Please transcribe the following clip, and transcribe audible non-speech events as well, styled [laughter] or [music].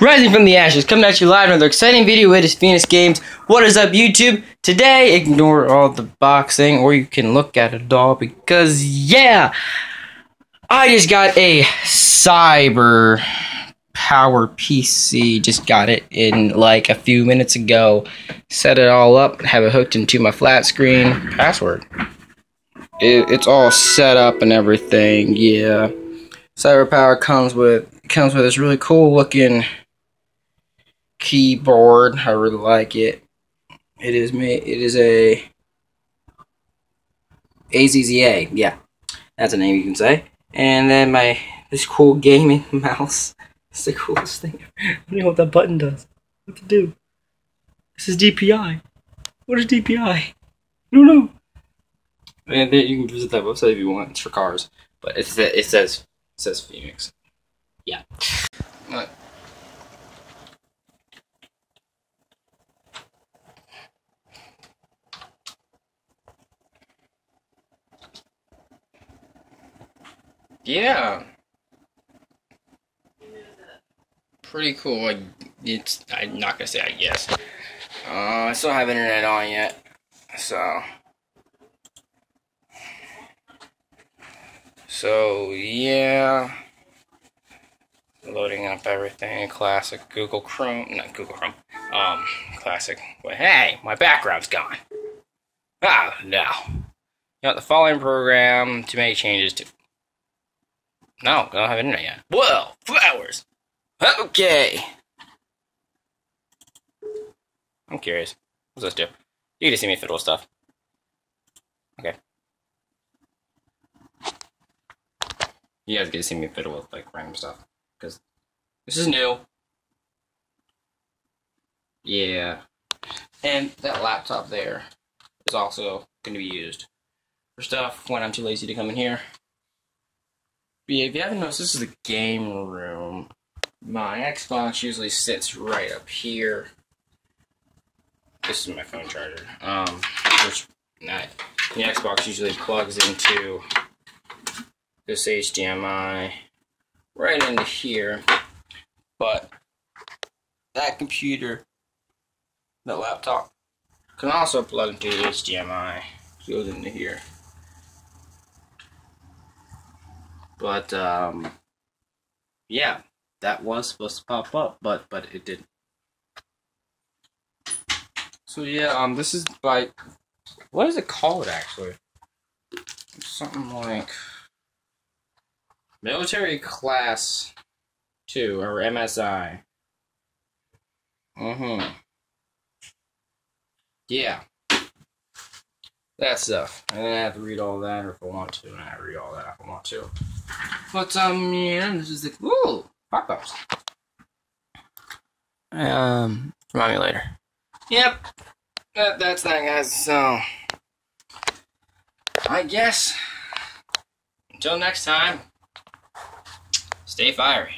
Rising from the Ashes, coming at you live another exciting video. It is Phoenix Games. What is up, YouTube? Today, ignore all the boxing, or you can look at it all because, yeah, I just got a cyber power PC. Just got it in like a few minutes ago. Set it all up, have it hooked into my flat screen. Password. It, it's all set up and everything. Yeah, CyberPower comes with comes with this really cool looking keyboard. I really like it. It is made. It is a AZZA. Yeah, that's a name you can say. And then my this cool gaming [laughs] mouse. It's the coolest thing. I don't know what that button does. What to do? This is DPI. What is DPI? Don't know. And then you can visit that website if you want. It's for cars, but it it says it says Phoenix. Yeah. Uh, Yeah. Pretty cool. I, it's. I'm not gonna say I guess. Uh, I still have internet on yet, so. So yeah. Loading up everything. Classic Google Chrome. Not Google Chrome. Um, classic. But hey, my background's gone. Ah, no. You got the following program to make changes to. No, I don't have internet yet. Well, flowers. Okay. I'm curious. What's this do? You get to see me fiddle stuff. Okay. You guys get to see me fiddle with like random stuff because this is new. Yeah. And that laptop there is also going to be used for stuff when I'm too lazy to come in here. Yeah, if you haven't noticed, this is the game room. My Xbox usually sits right up here. This is my phone charger. Um, which not, the Xbox usually plugs into this HDMI right into here. But that computer, that laptop, can also plug into HDMI. Goes into here. But um, yeah, that was supposed to pop up, but but it didn't. So yeah, um, this is like, what is it called actually? Something like military class two or MSI. Mm-hmm. Yeah. That stuff. And then I have to read all that if I want to, and I read all that if I want to. But um yeah, this is the ooh, pop ups. Um remind me later. Yep. That that's that guys, so I guess until next time, stay fiery.